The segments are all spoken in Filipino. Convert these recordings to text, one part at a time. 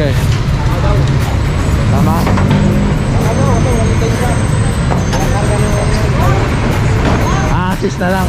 eh. Tama? Ah, assist na lang.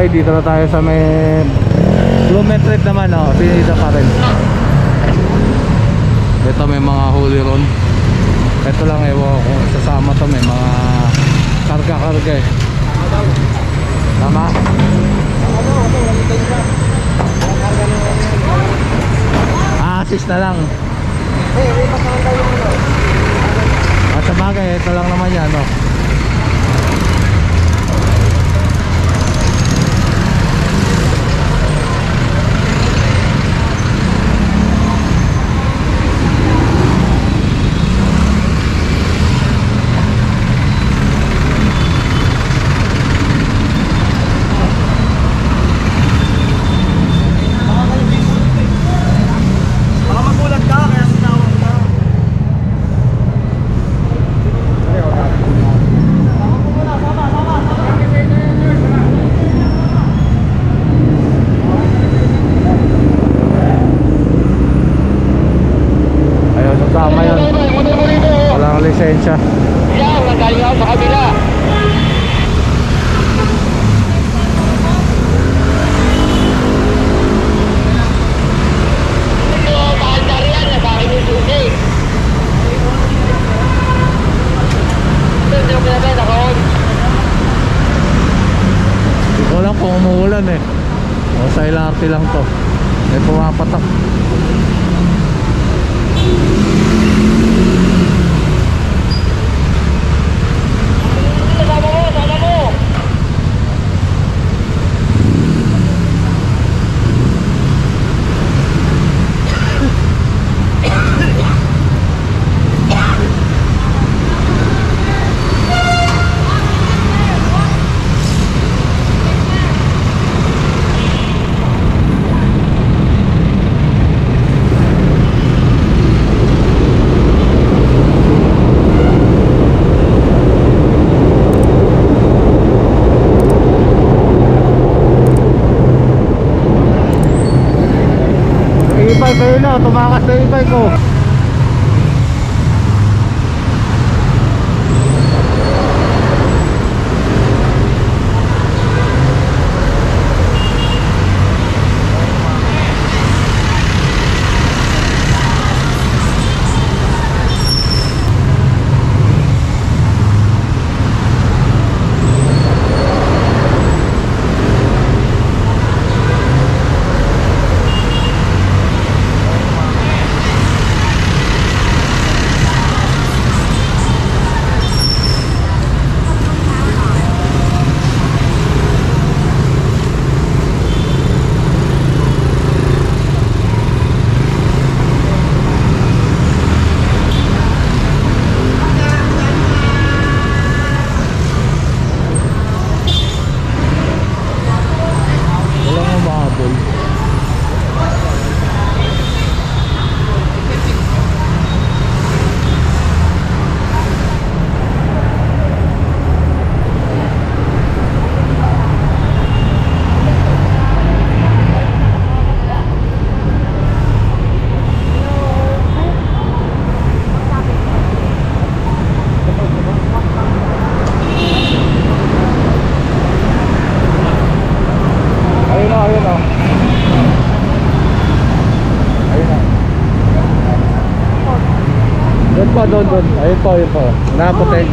Katambay, dito na tayo sa may Lumetrit naman oh, pinita pa rin. Ito may mga holy ron. Ito lang ewan ko kung sasama to may mga karga-karga eh. Tama? Ah, assist na lang. At sa bagay, ito lang naman yan no? Doon doon, Ayun po, ayun po. Naputi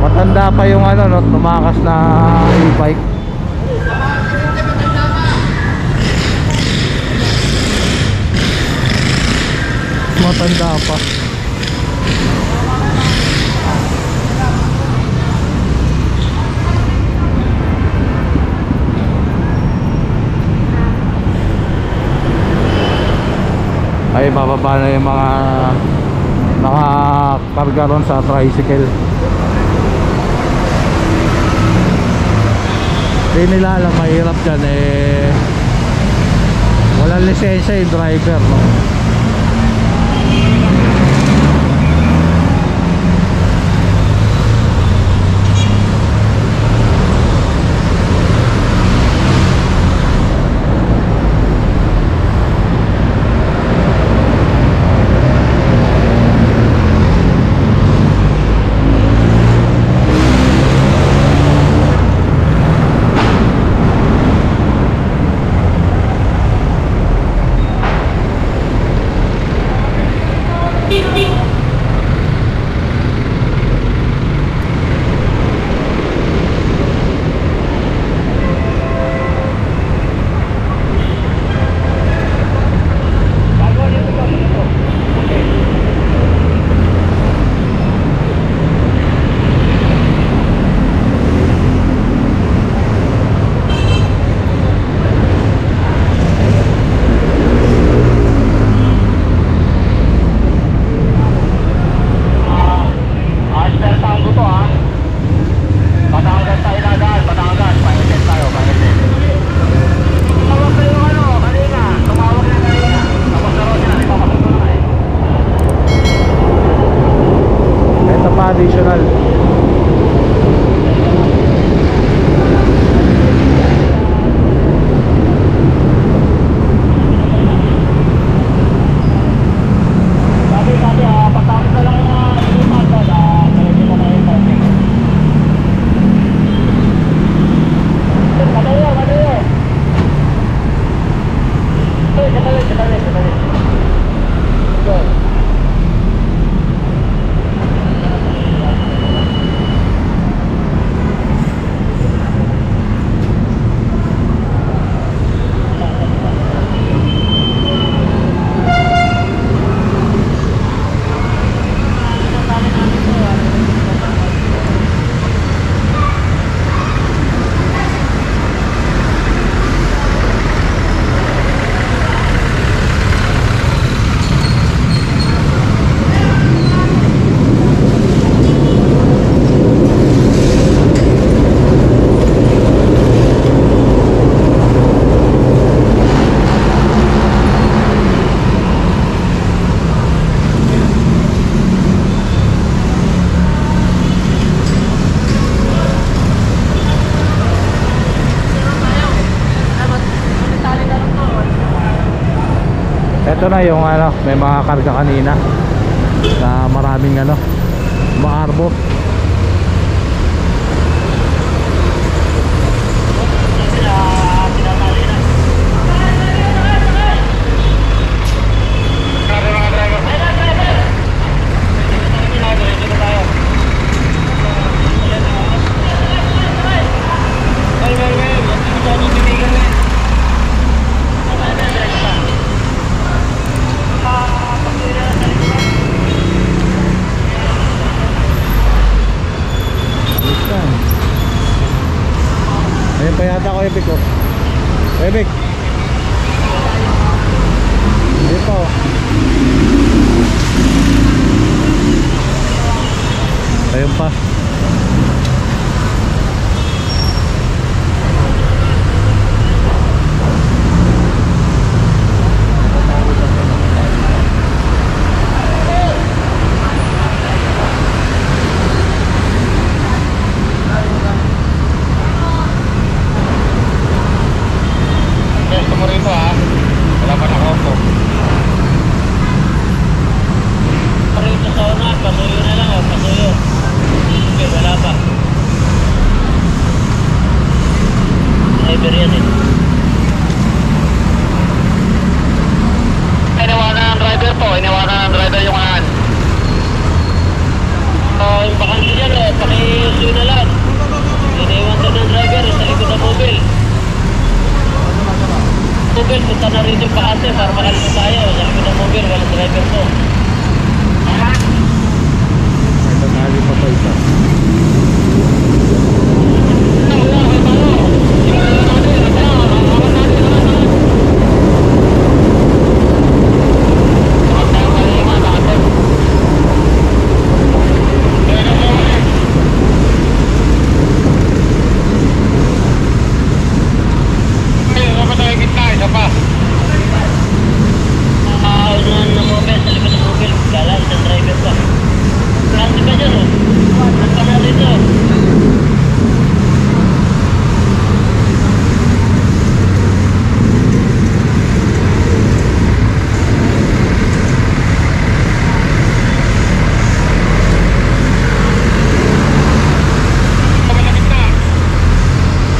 Matanda pa yung ano, no, tumakas na e-bike. Matanda pa. ay bababa na yung mga mga karga ron sa tricycle hindi nila alam mahirap dyan eh walang lisensya yung driver no ito na yung ano may mga karga kanina na maraming ano maarbor Ayos yan. Ayun pa yata ko Epic oh. Epic. Ayun pa oh. Ayun pa. Gusto mo rin yung paate para makalis tayo. Sabi ko ng mobile, walang driver po. May tatali pa pa isa. Ah, unahan ng mobile, sa likod ng mobile. Kala, isang driver pa. Klase pa dyan, oh. Punta na rito.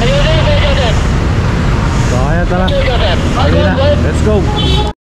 Ayun, ayun, ayun, ayun. So, kaya tara. Ayun, ayun. Sige na. Let's go.